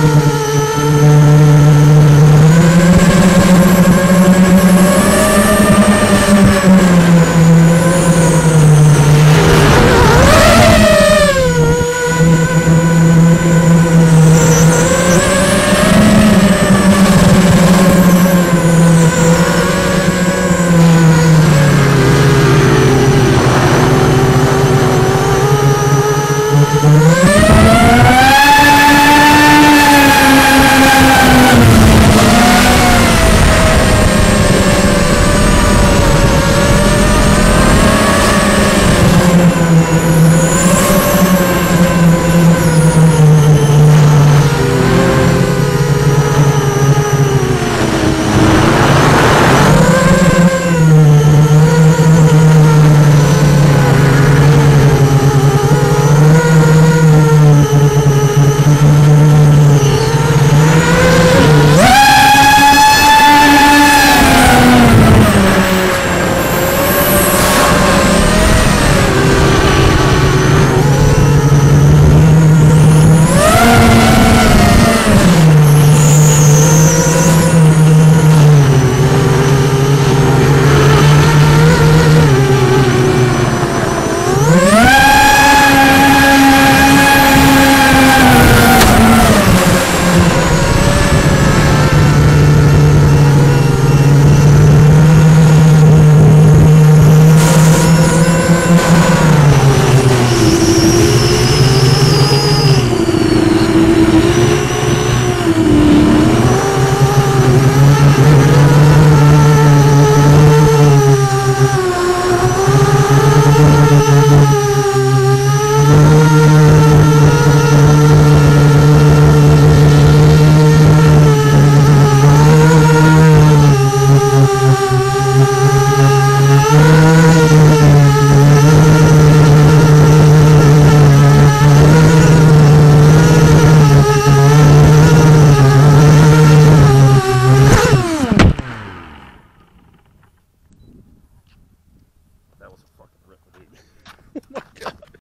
A